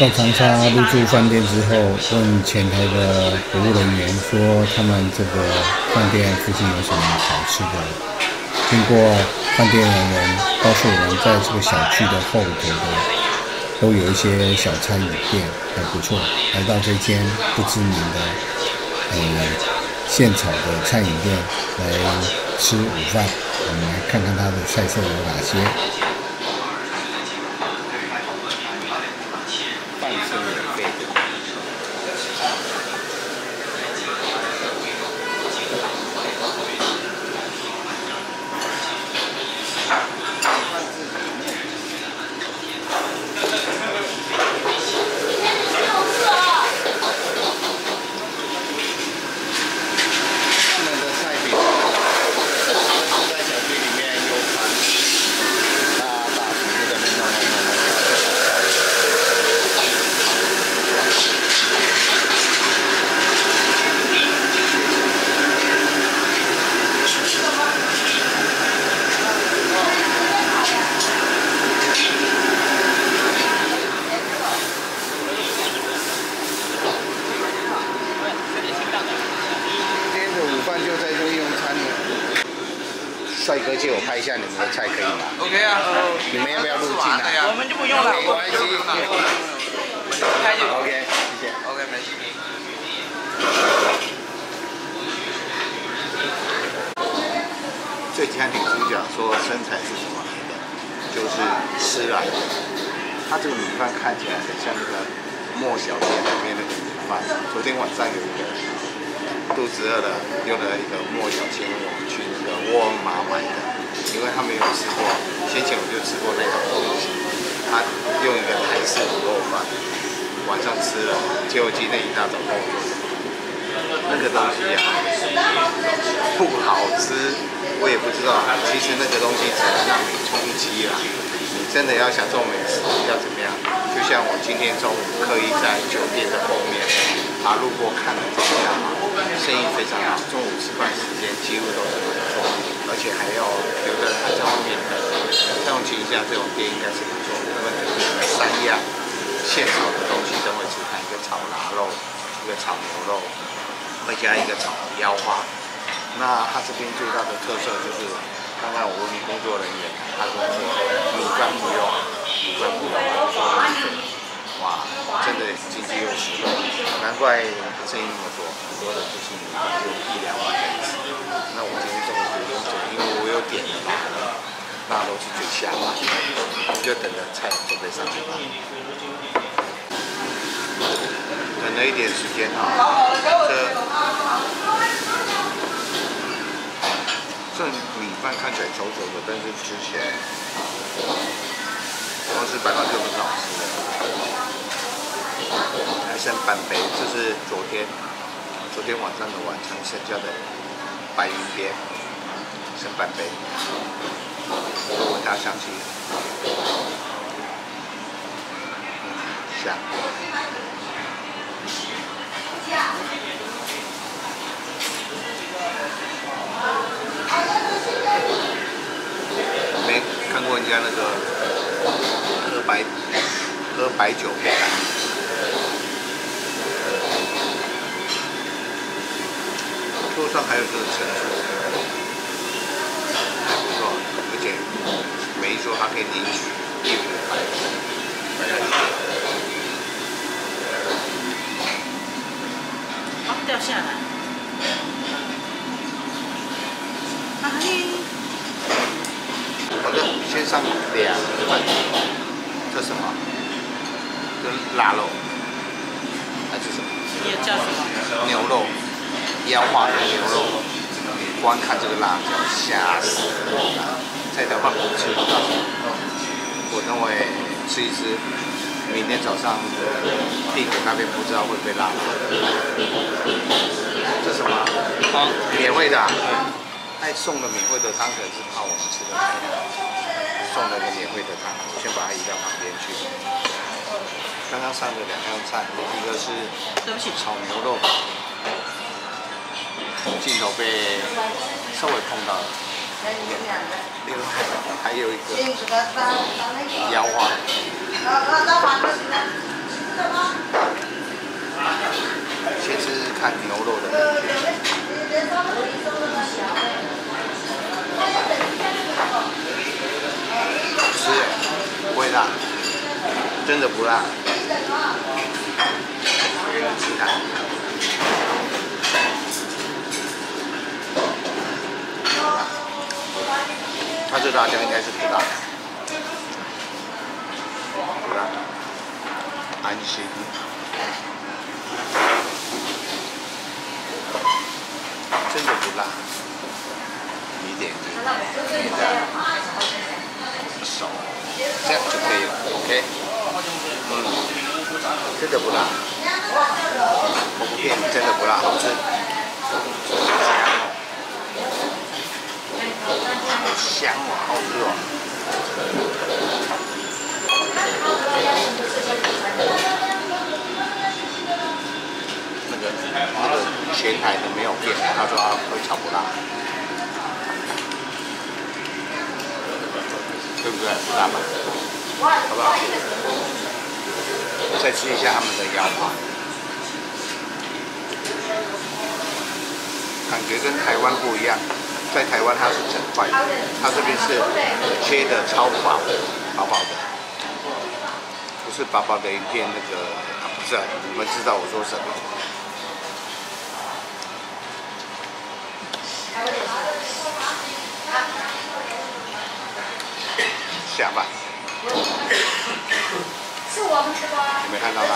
到长沙入住饭店之后，问前台的服务人员说，他们这个饭店附近有什么好吃的？经过饭店人员告诉我们，在这个小区的后头的都有一些小餐饮店，还不错。来到这间不知名的呃现炒的餐饮店来吃午饭，我们来看看它的菜色有哪些。帅哥借我拍一下你们的菜可以吗 ？OK 啊，你们要不要录进来？我们就不用了，没关系。OK，谢谢。OK，没事。最佳女主角说身材是什么来的？就是吃来的。她这个米饭看起来很像那个莫小姐里面那个米饭。昨天晚上有一个肚子饿了，用了一个莫小千我们去。沃尔玛买的，因为他没有吃过，先前我就吃过那种东西，他用一个台式卤肉饭，晚上吃了，结果今天一大早跟我，那个东西啊不好吃，我也不知道，其实那个东西只能让你充饥啦，你真的要享受美食要怎么样？就像我今天中午刻意在酒店的后面，啊路过看了这家，生意非常好，中午吃饭时间几乎都是。而且还要有的人还在外面，这种情况下，这种店应该是不错。我们三样现炒的东西都会吃，看一个炒腊肉，一个炒牛肉，再加一个炒腰花。那他这边最大的特色就是，刚刚我问工作人员，他说米饭不用，米饭不用，说，哇，真的经济又实惠，难怪生意那么多，很多的就是米饭就一两碗可以吃。那我今天中午不用做，因为我有点了嘛，那都是最香嘛，就等着菜准备上去吧。等了一点时间啊，这这米饭看起来稠稠的，但是吃起来，光是白饭就很好吃的。还剩半杯，这是昨天昨天晚上的晚餐剩下的。白云边，剩半杯，闻它香气，香。没看过人家那个喝白喝白酒。桌上还有这个陈醋，还不错，而且每一桌还可以领取一壶白酒，好，掉下来。好的，先上两份，这什么？这腊肉还是什么？也叫什么？牛肉。腰花的牛肉，光看这个辣椒吓死了，在台湾我吃不到。我认为吃一吃，明天早上地铁那边不知道会不会辣。这什么？汤，免费的。爱送的免费的汤可是怕我们吃的太辣，送了个免费的汤，我先把它移到旁边去。刚刚上的两样菜，一个是炒牛肉。镜头被稍微碰到了。另外还有一个腰花。先是看牛肉的。是，味辣，真的不辣。没人吃它。它这辣椒应该是不辣的，不辣，安心。真的不辣，一点这样。就可以了，OK。嗯，真的不辣，我不骗你真的不辣，好吃，好好香哦，好热。那个那个前台的没有变，他说他会炒不辣，对不对？不辣吧？好不好？再吃一下他们的腰花，感觉跟台湾不一样，在台湾它是整块，它这边是切的超薄，薄薄的，不是薄薄的一片那个，不是，你们知道我说什么？下吧。是我们吃的。有没有看到吗？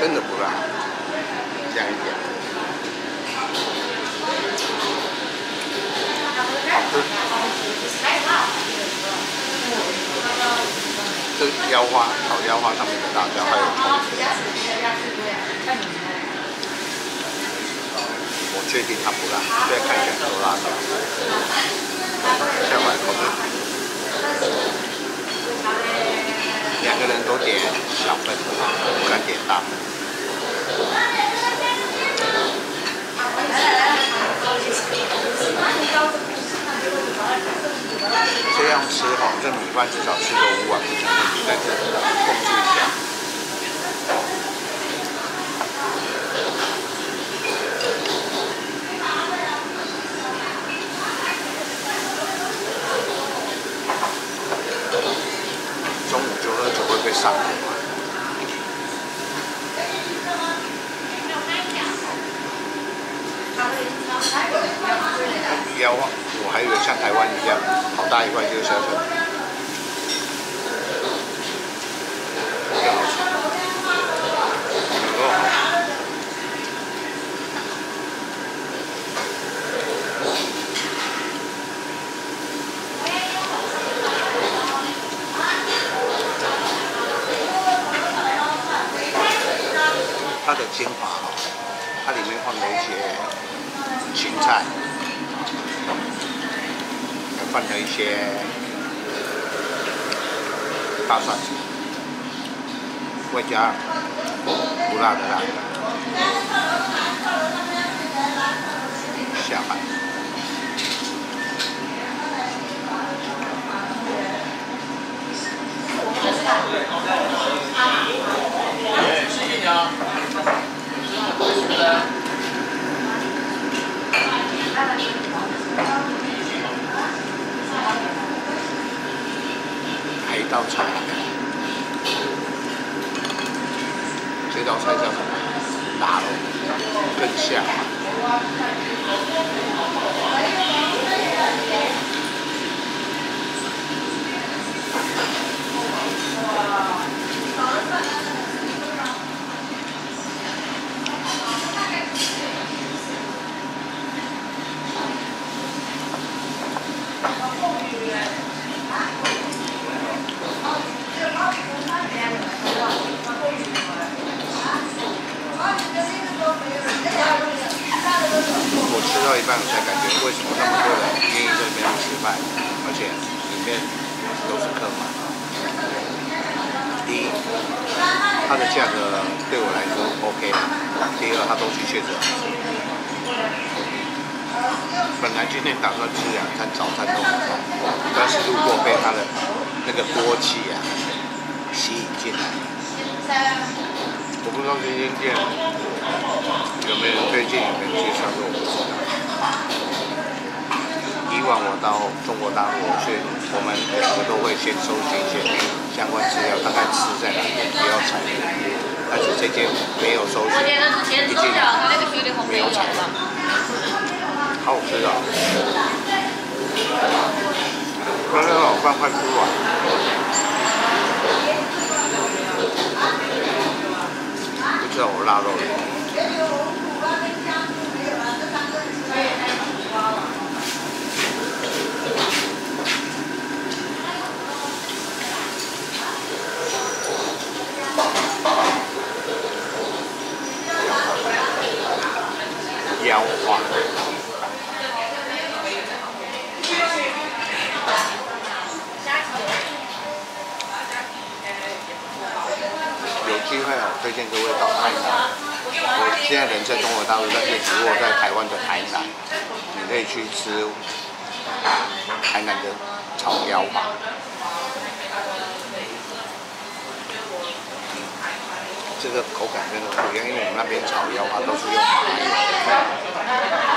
真的不辣，加一点。这腰花花上面的辣椒还有葱。我确定它不辣，再看起来都辣椒。下碗口味。两个人都点小份，不敢点大份。这样吃哈，这米饭至少吃个五碗不止，在这控制一下。中午就喝酒会被上火吗？腰啊，我还有像台湾一样，好大一块就小小的。它的精华哦，它里面放了一些芹菜。还放了一些大蒜子，外加不辣的辣，下饭。谢谢你啊。还一道菜，这道菜叫什么？大肉，更香吃到一半，我才感觉为什么那么多人愿意在这边吃饭，而且里面都是客嘛。第一，它的价格对我 OK；第二，他东西确实好吃。本来今天打算吃两餐早餐都很好，但是路过被他的那个锅气啊吸引进来，我不知道这间店有没有人推荐，有没有介绍过，我不知道。以往我到中国大陆去，我们两个都会先搜集一些相关资料，大概吃在哪里，不要踩雷。但是这间没有收入，已经没有好好吃的！刚刚老饭快吃完，不知道我腊肉了。腰花。有机会啊，推荐各位到台南。我现在人在中国大陆，但是只我在台湾的台南，你可以去吃台南的炒腰吧。这个口感真的不一样，因为我们那边炒腰花都是用麻油，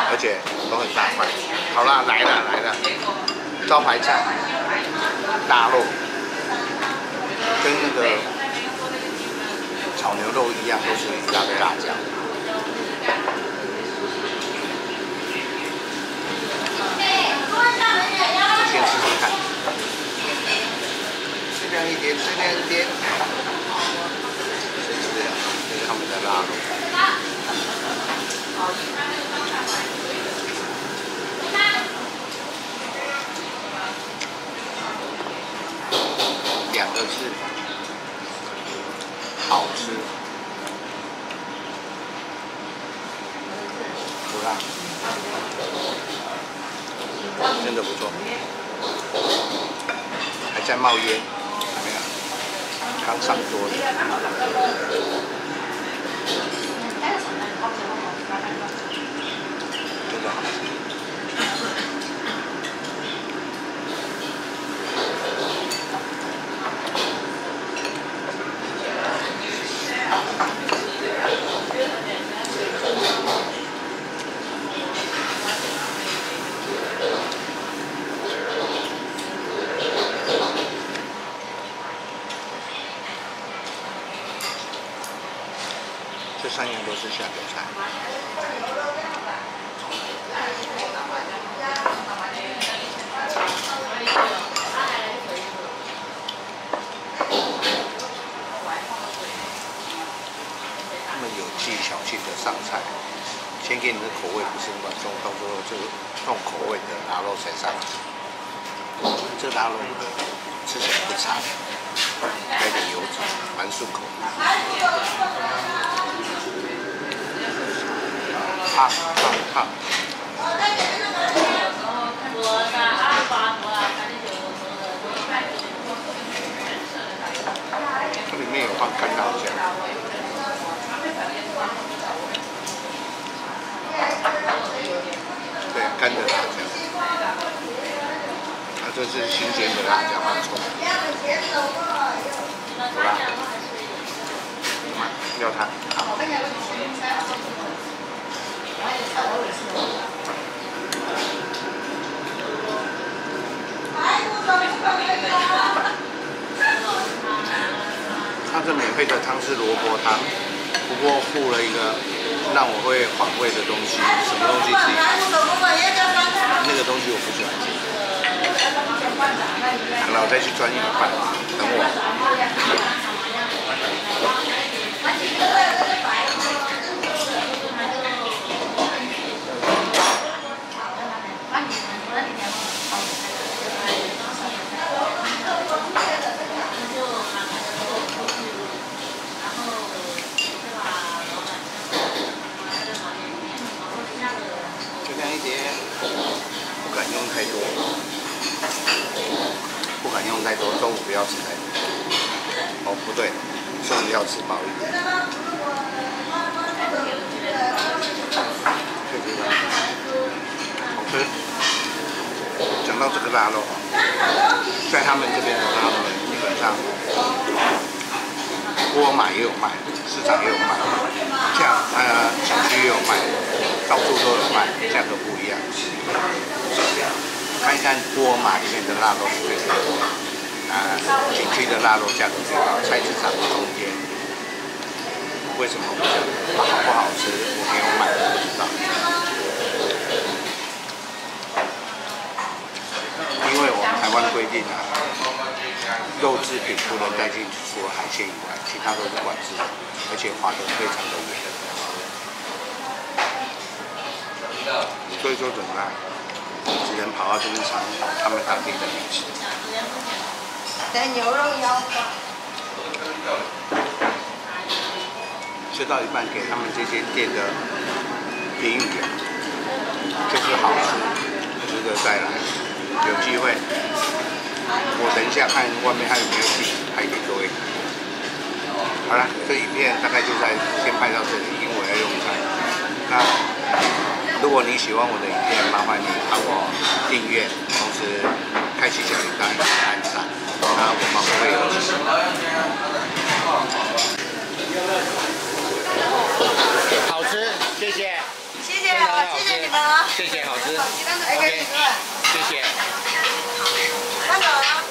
而且都很大块。好啦，来了来了，招牌菜大肉，跟那个炒牛肉一样，都是一大堆辣椒。先试试看，适量一点，适量一点。谁吃了？这是他们的。两个字，好吃，不辣，真的不错，还在冒烟，还没有，刚上桌，的好吃。这三样都是下酒菜。他们有技巧性的上菜，先给你的口味不是那么重，到时候这个重口味的腊肉才上来。这腊肉吃起来不差，带点油脂，蛮顺口的。烫烫烫！它里面有放干辣椒。干的辣椒。啊，这是新鲜的辣椒，蛮冲。不辣。要它。它这免费的汤是萝卜汤，不过附了一个让我会反胃的东西，什么东西。那个东西我不喜欢吃。好了，我再去专业的办，等我。就这样一点，不敢用太多，不敢用太多，中午不要吃太多。哦，不对，中午要吃饱一点。确实的，好吃。腊肉啊，在他们这边的腊肉基本上沃尔玛也有卖，市场也有卖，像呃小区也有卖，到处都有卖，价格不一样。看一看沃尔玛里面的腊肉是最便宜的，啊，景区的腊肉价格最高，菜市场的中间。为什么不讲？好不好吃？我没有买，我不知道。因为我们台湾规定啊，肉制品不能带进除了海鲜以外，其他都是管制，而且划得非常的严。所以说怎么办？只能跑到这边尝他们当地的美食。带牛肉腰吃到一半给他们这些店的评语，就是好吃，值得再来。有机会，我等一下看外面还有没有地拍给各位。好了，这影片大概就在先拍到这里，因为我要用餐。那如果你喜欢我的影片，麻烦你帮我订阅，同时开启小铃铛，按赞，那我们会有支好吃，谢谢。谢谢啊，谢谢你们啊，谢谢，好吃。还可以吃。谢谢。慢走啊